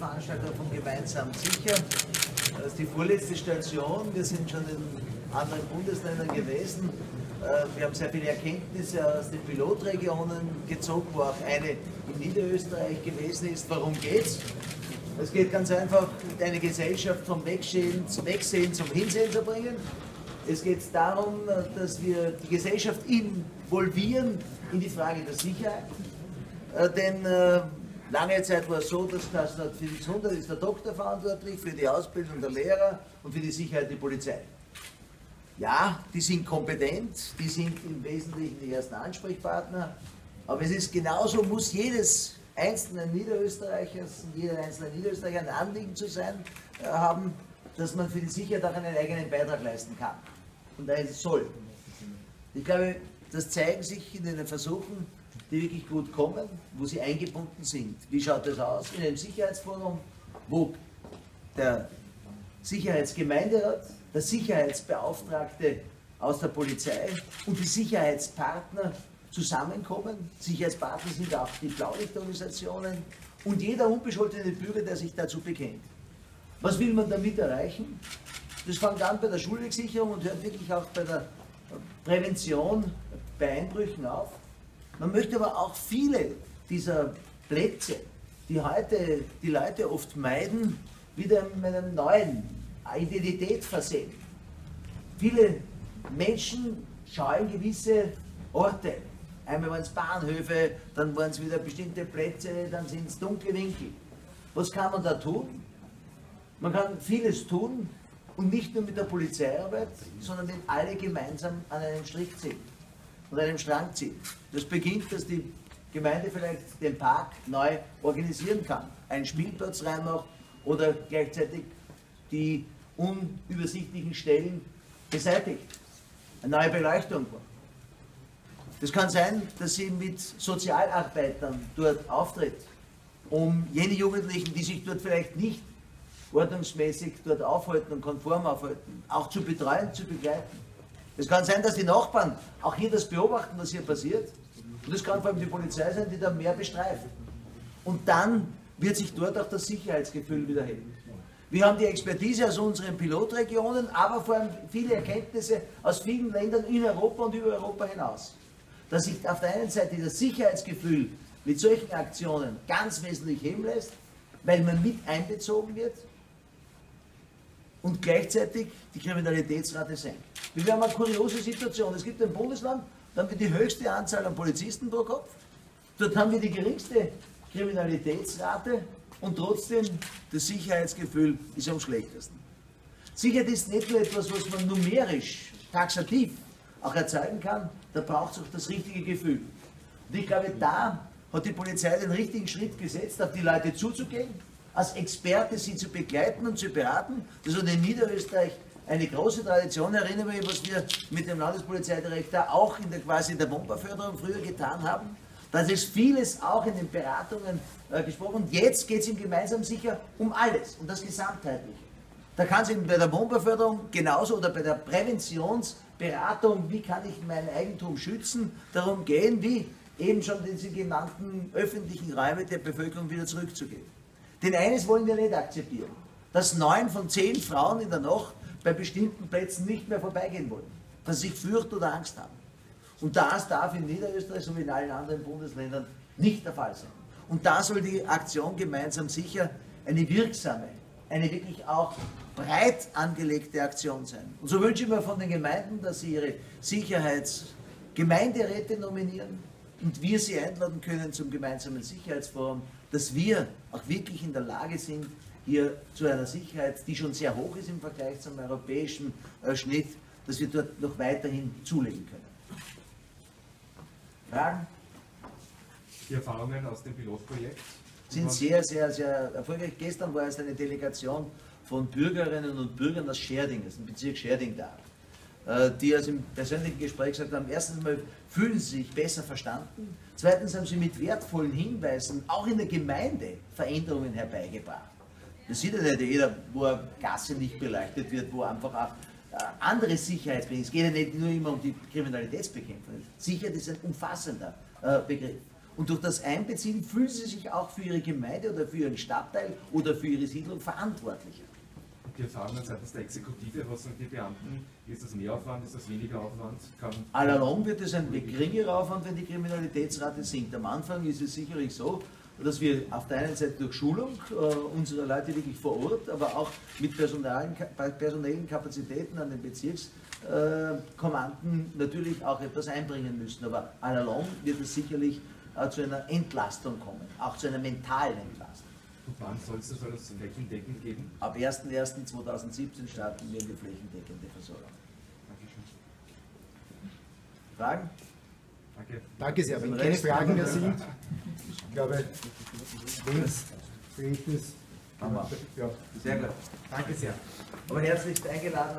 Veranstaltung von Gemeinsam Sicher. Das ist die vorletzte Station. Wir sind schon in anderen Bundesländern gewesen. Äh, wir haben sehr viele Erkenntnisse aus den Pilotregionen gezogen, wo auch eine in Niederösterreich gewesen ist. Worum geht Es Es geht ganz einfach, eine Gesellschaft vom Wegsehen, Wegsehen zum Hinsehen zu bringen. Es geht darum, dass wir die Gesellschaft involvieren in die Frage der Sicherheit. Äh, denn äh, Lange Zeit war es so, dass das für die Gesundheit ist der Doktor verantwortlich, für die Ausbildung der Lehrer und für die Sicherheit die Polizei. Ja, die sind kompetent, die sind im Wesentlichen die ersten Ansprechpartner, aber es ist genauso, muss jedes einzelnen Niederösterreichers jeder einzelne Niederösterreicher ein Anliegen zu sein äh, haben, dass man für die Sicherheit auch einen eigenen Beitrag leisten kann. Und da ist es soll. Ich glaube, das zeigen sich in den Versuchen, die wirklich gut kommen, wo sie eingebunden sind. Wie schaut das aus? In einem Sicherheitsforum, wo der Sicherheitsgemeinderat, der Sicherheitsbeauftragte aus der Polizei und die Sicherheitspartner zusammenkommen. Sicherheitspartner sind auch die Blaulichtorganisationen und jeder unbescholtene Bürger, der sich dazu bekennt. Was will man damit erreichen? Das fängt an bei der Schulwegsicherung und hört wirklich auch bei der Prävention bei auf. Man möchte aber auch viele dieser Plätze, die heute die Leute oft meiden, wieder mit einer neuen Identität versehen. Viele Menschen schauen gewisse Orte. Einmal waren es Bahnhöfe, dann waren es wieder bestimmte Plätze, dann sind es dunkle Winkel. Was kann man da tun? Man kann vieles tun und nicht nur mit der Polizeiarbeit, sondern wenn alle gemeinsam an einem Strich ziehen und einem Strang ziehen. Das beginnt, dass die Gemeinde vielleicht den Park neu organisieren kann, einen Spielplatz reinmacht oder gleichzeitig die unübersichtlichen Stellen beseitigt, eine neue Beleuchtung. Das kann sein, dass sie mit Sozialarbeitern dort auftritt, um jene Jugendlichen, die sich dort vielleicht nicht ordnungsmäßig dort aufhalten und konform aufhalten, auch zu betreuen, zu begleiten. Es kann sein, dass die Nachbarn auch hier das beobachten, was hier passiert. Und es kann vor allem die Polizei sein, die da mehr bestreift. Und dann wird sich dort auch das Sicherheitsgefühl wieder heben. Wir haben die Expertise aus unseren Pilotregionen, aber vor allem viele Erkenntnisse aus vielen Ländern in Europa und über Europa hinaus. Dass sich auf der einen Seite das Sicherheitsgefühl mit solchen Aktionen ganz wesentlich heben lässt, weil man mit einbezogen wird und gleichzeitig die Kriminalitätsrate senkt. Wir haben eine kuriose Situation. Es gibt ein Bundesland, da haben wir die höchste Anzahl an Polizisten pro Kopf. Dort haben wir die geringste Kriminalitätsrate und trotzdem das Sicherheitsgefühl ist am schlechtesten. Sicherheit ist nicht nur etwas, was man numerisch, taxativ auch erzeugen kann, da braucht es auch das richtige Gefühl. Und ich glaube, da hat die Polizei den richtigen Schritt gesetzt, auf die Leute zuzugehen, als Experte sie zu begleiten und zu beraten. Das hat in Niederösterreich eine große Tradition. Erinnere mich, was wir mit dem Landespolizeidirektor auch in der quasi der Bomberförderung früher getan haben. Da ist vieles auch in den Beratungen äh, gesprochen. Jetzt geht es ihm gemeinsam sicher um alles, um das Gesamtheitliche. Da kann es ihm bei der Bomberförderung genauso oder bei der Präventionsberatung, wie kann ich mein Eigentum schützen, darum gehen, wie eben schon diese genannten öffentlichen Räume der Bevölkerung wieder zurückzugeben. Denn eines wollen wir nicht akzeptieren, dass neun von zehn Frauen in der Nacht bei bestimmten Plätzen nicht mehr vorbeigehen wollen, dass sie sich fürchten oder Angst haben. Und das darf in Niederösterreich so wie in allen anderen Bundesländern nicht der Fall sein. Und da soll die Aktion gemeinsam sicher eine wirksame, eine wirklich auch breit angelegte Aktion sein. Und so wünsche ich mir von den Gemeinden, dass sie ihre Sicherheitsgemeinderäte nominieren und wir sie einladen können zum gemeinsamen Sicherheitsforum dass wir auch wirklich in der Lage sind, hier zu einer Sicherheit, die schon sehr hoch ist im Vergleich zum europäischen äh, Schnitt, dass wir dort noch weiterhin zulegen können. Fragen? Die Erfahrungen aus dem Pilotprojekt? Sind sehr, sehr, sehr erfolgreich. Gestern war es eine Delegation von Bürgerinnen und Bürgern aus Scherding, ist ein Bezirk Scherding da, die also im persönlichen Gespräch gesagt haben, erstens mal fühlen sie sich besser verstanden, zweitens haben sie mit wertvollen Hinweisen auch in der Gemeinde Veränderungen herbeigebracht. Das sieht ja nicht jeder, wo eine Gasse nicht beleuchtet wird, wo einfach auch äh, andere Sicherheitsbegriffe, es geht ja nicht nur immer um die Kriminalitätsbekämpfung, Sicherheit ist ein umfassender äh, Begriff. Und durch das Einbeziehen fühlen sie sich auch für ihre Gemeinde oder für ihren Stadtteil oder für ihre Siedlung verantwortlicher. Die Erfahrungen seitens der Exekutive, was sagen die Beamten? Ist das mehr Aufwand, ist das weniger Aufwand? Kann Allalong wird es ein geringerer Aufwand, wenn die Kriminalitätsrate sinkt. Am Anfang ist es sicherlich so, dass wir auf der einen Seite durch Schulung äh, unserer Leute wirklich vor Ort, aber auch mit personellen, Kapazitäten an den Bezirkskommanden natürlich auch etwas einbringen müssen. Aber allalong wird es sicherlich äh, zu einer Entlastung kommen, auch zu einer mentalen Entlastung. Wann soll es das flächendeckend geben? Ab 01.01.2017 starten wir die flächendeckende Versorgung. Dankeschön. Fragen? Danke. Danke sehr. Wenn keine Fragen mehr sind, ich glaube, links, Haben wir. ja. Sehr gut. Danke sehr. Aber herzlichst eingeladen.